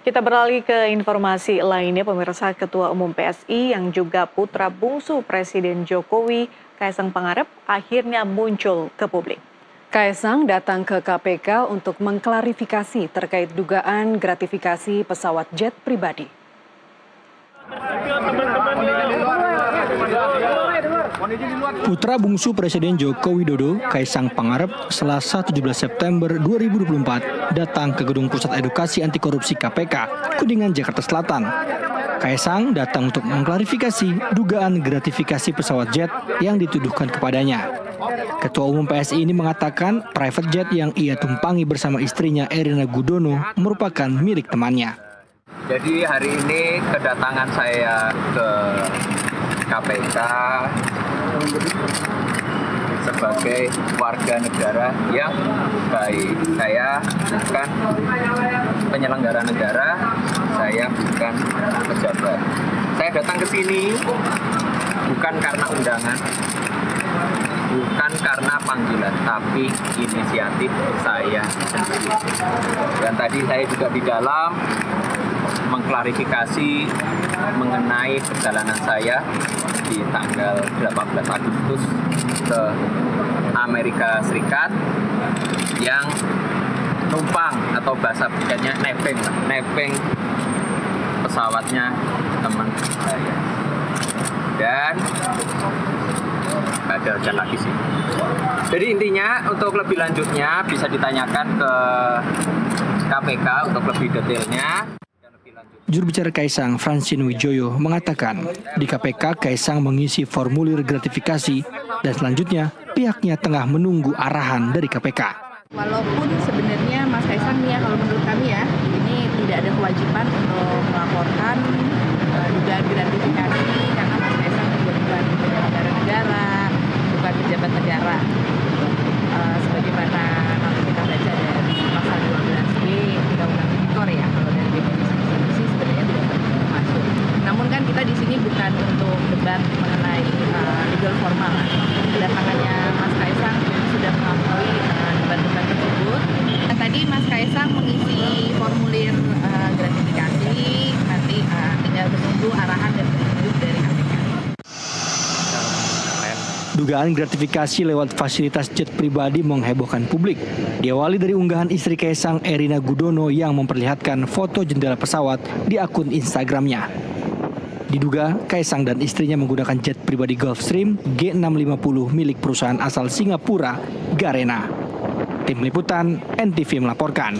Kita beralih ke informasi lainnya, pemirsa Ketua Umum PSI yang juga putra bungsu Presiden Jokowi, Kaisang Pangarep, akhirnya muncul ke publik. Kaisang datang ke KPK untuk mengklarifikasi terkait dugaan gratifikasi pesawat jet pribadi. Putra bungsu Presiden Joko Widodo, Kaisang Pangarep, Selasa 17 September 2024 datang ke Gedung Pusat Edukasi Anti Korupsi KPK, Kuningan, Jakarta Selatan. Kaisang datang untuk mengklarifikasi dugaan gratifikasi pesawat jet yang dituduhkan kepadanya. Ketua Umum PSI ini mengatakan private jet yang ia tumpangi bersama istrinya Erina Gudono merupakan milik temannya. Jadi hari ini kedatangan saya ke KPK sebagai warga negara yang baik. Saya bukan penyelenggara negara, saya bukan pejabat. Saya datang ke sini bukan karena undangan, bukan karena panggilan, tapi inisiatif saya sendiri. Dan tadi saya juga di dalam mengklarifikasi mengenai perjalanan saya di tanggal 18 Agustus ke Amerika Serikat yang numpang atau bahasa pikirnya nepeng, nepeng pesawatnya teman saya. Dan ada hujan lagi sih. Jadi intinya untuk lebih lanjutnya bisa ditanyakan ke KPK untuk lebih detailnya. Juru bicara Kaisang, Francine Wijoyo, mengatakan di KPK Kaisang mengisi formulir gratifikasi dan selanjutnya pihaknya tengah menunggu arahan dari KPK. Walaupun sebenarnya Mas Kaisang nih ya kalau menurut kami ya ini tidak ada kewajiban untuk melaporkan uh, dugaan gratifikasi karena Mas Kaisang juga bukan penyelenggara negara, bukan pejabat negara. Uh, sebagaimana nanti kita baca dari pasal 12B Undang-Undang Tipikor ya kalau dari definisi institusi sebenarnya tidak perlu masuk. Namun kan kita di sini bukan debat mengenai uh, legal formal. Kedatangannya Mas Kaisang sudah uh, debat-debat tersebut. Dan tadi Mas Kaisang mengisi formulir uh, gratifikasi, nanti uh, tinggal menunggu arahan dan petunjuk dari KPK. Dugaan gratifikasi lewat fasilitas jet pribadi menghebohkan publik. Diawali dari unggahan istri Kaisang Erina Gudono yang memperlihatkan foto jendela pesawat di akun Instagramnya. Diduga Kaisang dan istrinya menggunakan jet pribadi Gulfstream G650 milik perusahaan asal Singapura, Garena. Tim Liputan NTV melaporkan.